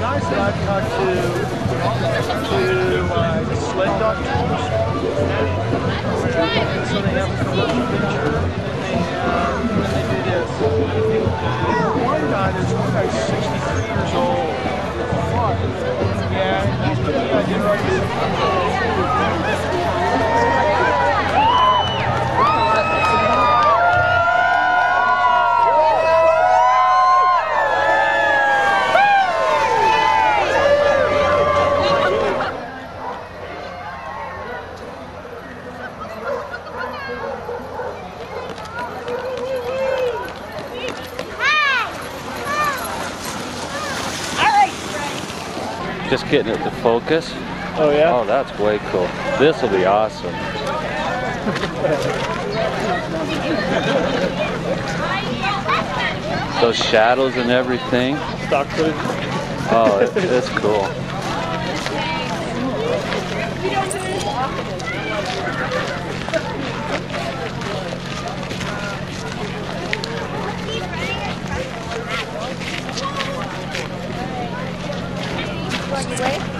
guys that I've talked to do like sled dog tours. And so they have a commercial and they do this. One guy, there's one guy 63 years old. Yeah, Just getting it to focus. Oh yeah? Oh, that's way cool. This will be awesome. Those shadows and everything. Stock footage. Oh, it, it's cool. anyway.